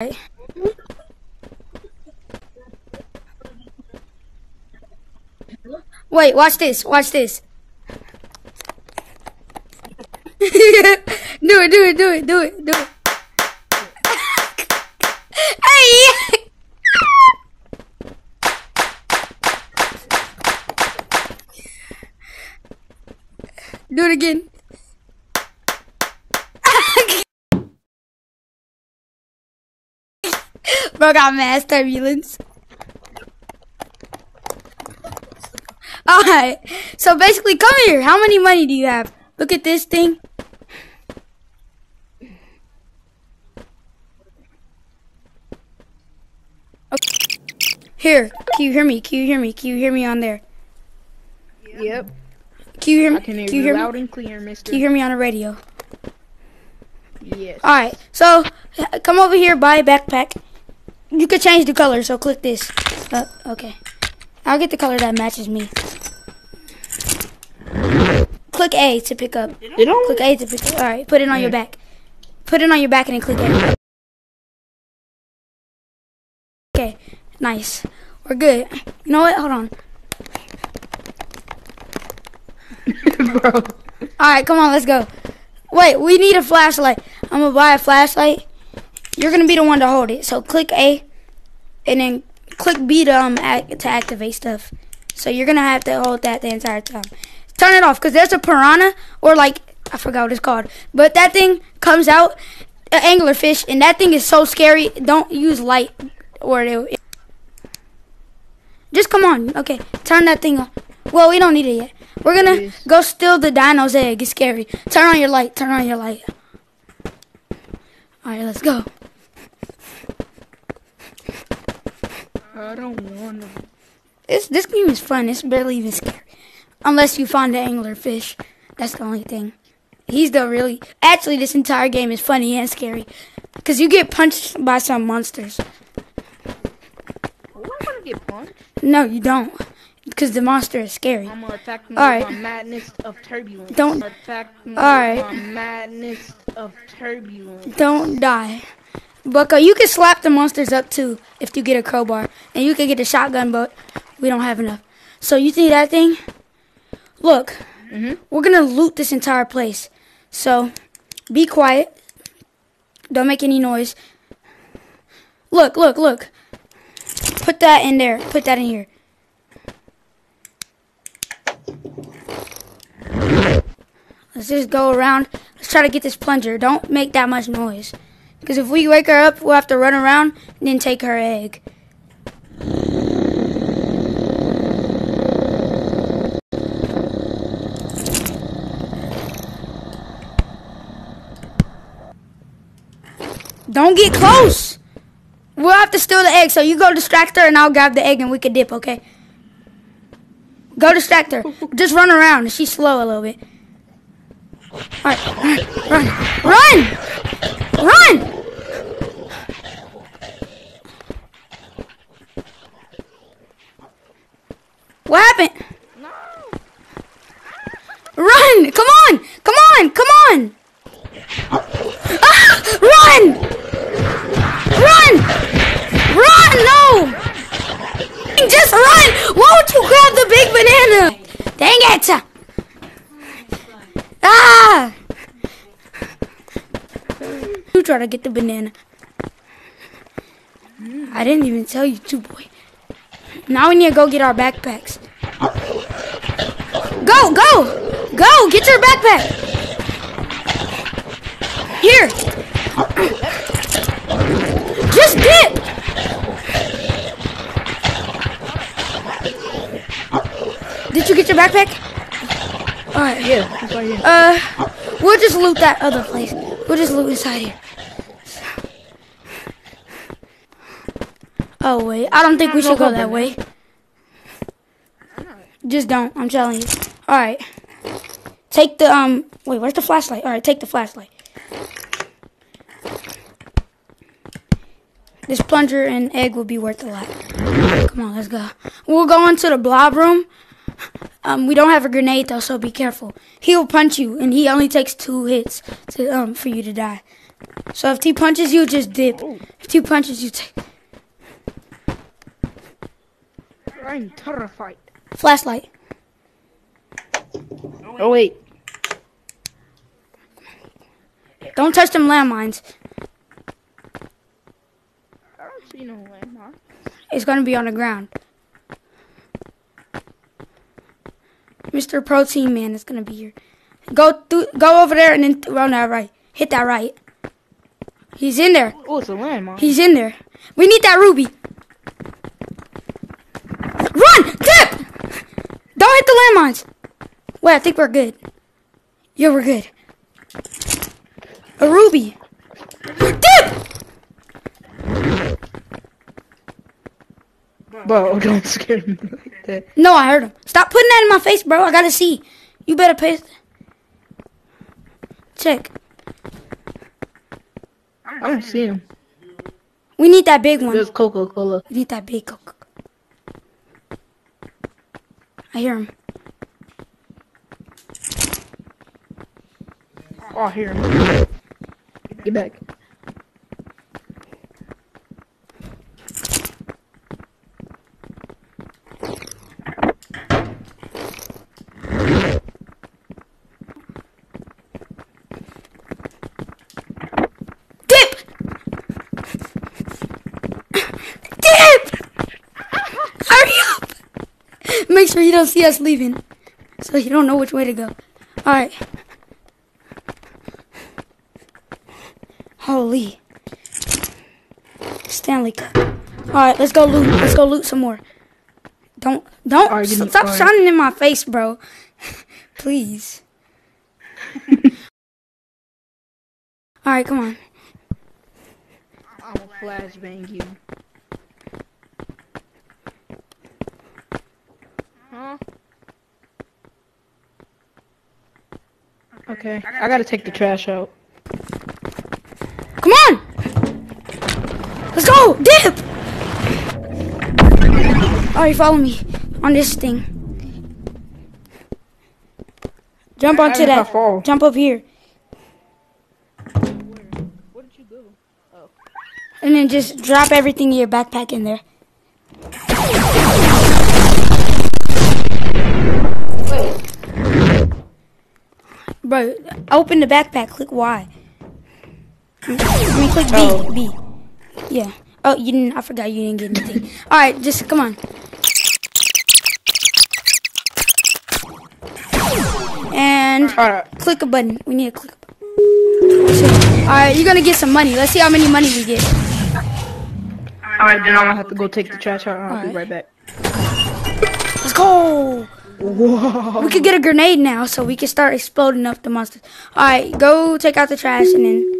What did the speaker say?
Wait, watch this. Watch this. do it, do it, do it, do it, do it. hey! do it again. Bro got mass turbulence. Alright. So basically, come here. How many money do you have? Look at this thing. Okay. Here. Can you hear me? Can you hear me? Can you hear me on there? Yep. Can you hear me? I can hear Can you hear loud me? and clear, mister. Can you hear me on the radio? Yes. Alright, so come over here, buy a backpack. You could change the color, so click this. Uh, okay. I'll get the color that matches me. Click A to pick up. Click A to pick up. Alright, put it on your back. Put it on your back and then click A. Okay, nice. We're good. You know what? Hold on. bro. Alright, come on, let's go. Wait, we need a flashlight. I'm gonna buy a flashlight. You're gonna be the one to hold it. So click A, and then click B to um act, to activate stuff. So you're gonna have to hold that the entire time. Turn it off, cause there's a piranha or like I forgot what it's called, but that thing comes out, an anglerfish, and that thing is so scary. Don't use light, or it. Just come on, okay. Turn that thing off. Well, we don't need it yet. We're gonna go steal the dino's egg. It's scary. Turn on your light. Turn on your light. All right, let's go. I don't want to. This this game is fun. It's barely even scary, unless you find the angler fish. That's the only thing. He's the really. Actually, this entire game is funny and scary, cause you get punched by some monsters. I want to get punched. No, you don't, cause the monster is scary. I'm gonna attack All my madness of turbulence. Don't- attack All right. madness of turbulence. Don't die. Bucko, you can slap the monsters up too if you get a crowbar. And you can get a shotgun, but we don't have enough. So you see that thing? Look, Mhm. we're gonna loot this entire place. So be quiet. Don't make any noise. Look, look, look. Put that in there. Put that in here. Let's just go around. Let's try to get this plunger. Don't make that much noise. Because if we wake her up, we'll have to run around and then take her egg. Don't get close. We'll have to steal the egg. So you go distract her and I'll grab the egg and we can dip, okay? Go distract her. Just run around. She's slow a little bit. Alright, run, run, run, run! What happened? Run! Come on! Come on! Come on! Ah! Run! Run! Run! No! Just run! Why would you grab the big banana? Dang it! Ah! You try to get the banana. I didn't even tell you to, boy. Now we need to go get our backpacks. Go, go, go! Get your backpack. Here. Just dip. Did you get your backpack? All right. Yeah, right here. Uh, we'll just loot that other place. We'll just loot inside here. Oh wait, I don't think we should go that way. Just don't. I'm telling you. All right. Take the um. Wait, where's the flashlight? All right, take the flashlight. This plunger and egg will be worth a lot. Come on, let's go. We'll go into the blob room. Um, we don't have a grenade though, so be careful. He'll punch you, and he only takes two hits to um for you to die. So if he punches you, just dip. If he punches you, take I'm terrified. flashlight. Oh wait. Don't touch them landmines. I don't see no landmark. It's gonna be on the ground. Mr. Protein Man is gonna be here. Go through, go over there and then th- run that right. Hit that right. He's in there. Oh, it's a landmark. He's in there. We need that ruby. Run! Tip! Don't hit the landmines. Wait, I think we're good. Yeah, we're good. A ruby. Dip! Bro, don't scare me like that. No, I heard him. Stop putting that in my face, bro. I gotta see. You better pay. Check. I don't see him. We need that big one. There's Coca Cola. We need that big coke. I hear him. Oh, here. Get back. Dip! Dip! Hurry up! Make sure you don't see us leaving. So you don't know which way to go. Alright. Holy. Stanley Cup. Alright, let's go loot. Let's go loot some more. Don't don't Alright, give me- stop alright. shining in my face, bro. Please. Alright, come on. I'm gonna flashbang you. Huh? Okay, I gotta take the trash out. Come on! Let's go! Dip! Oh, Alright, follow me on this thing. Jump onto How did I that. Jump up here. Where did you go? And then just drop everything in your backpack in there. Bro, open the backpack. Click Y. I mean, click B. Oh. B. Yeah. Oh, you didn't. I forgot you didn't get anything. All right, just come on. And click a button. We need to click a button. All right, you're gonna get some money. Let's see how many money we get. alright, then I'm gonna have to go take the trash out I'll be Alright. right back. Let's go. Whoa. We could get a grenade now, so we can start exploding up the monsters. All right, go take out the trash and then.